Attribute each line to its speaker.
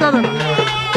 Speaker 1: बता देना